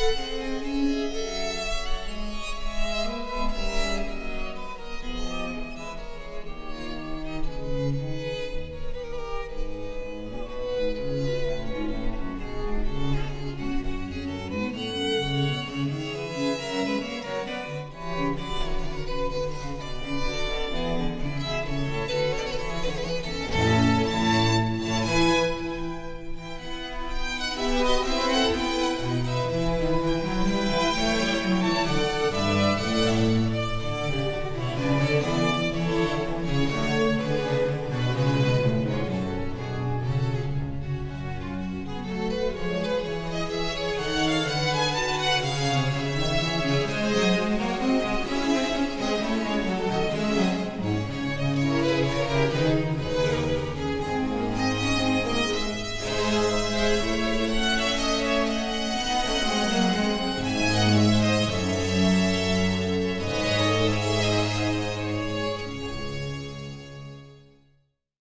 Música